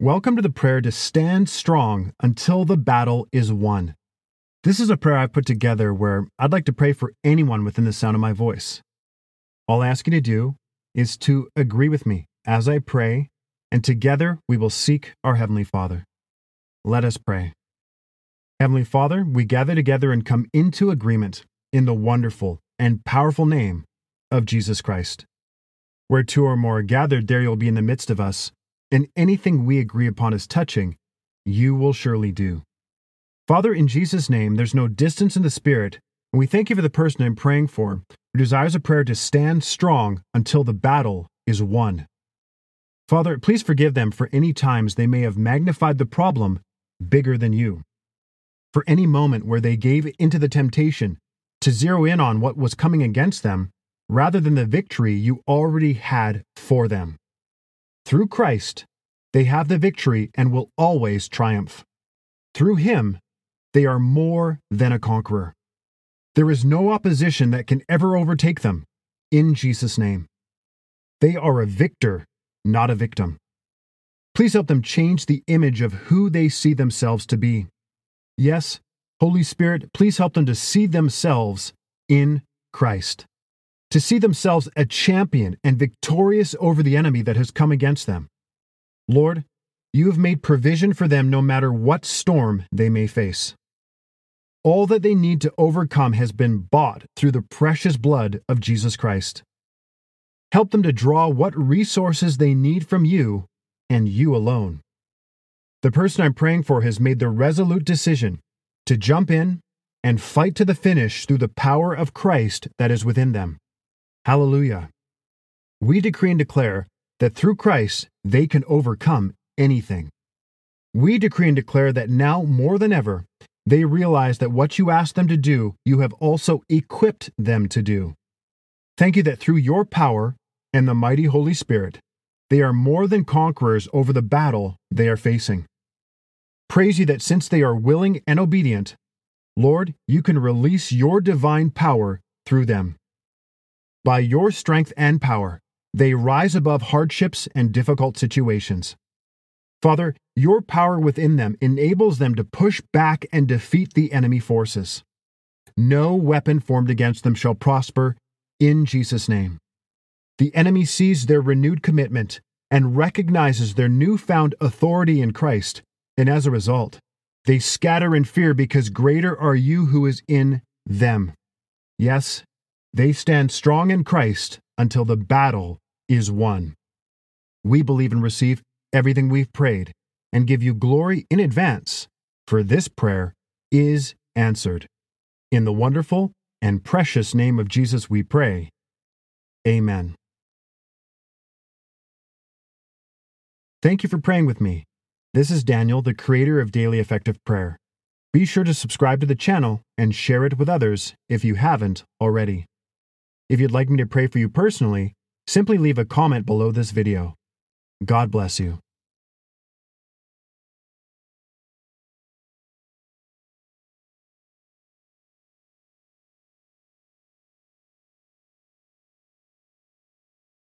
Welcome to the prayer to stand strong until the battle is won. This is a prayer I've put together where I'd like to pray for anyone within the sound of my voice. All I ask you to do is to agree with me as I pray, and together we will seek our Heavenly Father. Let us pray. Heavenly Father, we gather together and come into agreement in the wonderful and powerful name of Jesus Christ. Where two or more are gathered, there you'll be in the midst of us and anything we agree upon as touching, you will surely do. Father, in Jesus' name, there's no distance in the Spirit, and we thank you for the person I'm praying for who desires a prayer to stand strong until the battle is won. Father, please forgive them for any times they may have magnified the problem bigger than you. For any moment where they gave into the temptation to zero in on what was coming against them rather than the victory you already had for them. Through Christ, they have the victory and will always triumph. Through Him, they are more than a conqueror. There is no opposition that can ever overtake them, in Jesus' name. They are a victor, not a victim. Please help them change the image of who they see themselves to be. Yes, Holy Spirit, please help them to see themselves in Christ to see themselves a champion and victorious over the enemy that has come against them. Lord, you have made provision for them no matter what storm they may face. All that they need to overcome has been bought through the precious blood of Jesus Christ. Help them to draw what resources they need from you and you alone. The person I'm praying for has made the resolute decision to jump in and fight to the finish through the power of Christ that is within them. Hallelujah. We decree and declare that through Christ they can overcome anything. We decree and declare that now more than ever, they realize that what you asked them to do, you have also equipped them to do. Thank you that through your power and the mighty Holy Spirit, they are more than conquerors over the battle they are facing. Praise you that since they are willing and obedient, Lord, you can release your divine power through them. By your strength and power, they rise above hardships and difficult situations. Father, your power within them enables them to push back and defeat the enemy forces. No weapon formed against them shall prosper in Jesus' name. The enemy sees their renewed commitment and recognizes their newfound authority in Christ, and as a result, they scatter in fear because greater are you who is in them. Yes, they stand strong in Christ until the battle is won. We believe and receive everything we've prayed and give you glory in advance, for this prayer is answered. In the wonderful and precious name of Jesus we pray. Amen. Thank you for praying with me. This is Daniel, the creator of Daily Effective Prayer. Be sure to subscribe to the channel and share it with others if you haven't already. If you'd like me to pray for you personally, simply leave a comment below this video. God bless you.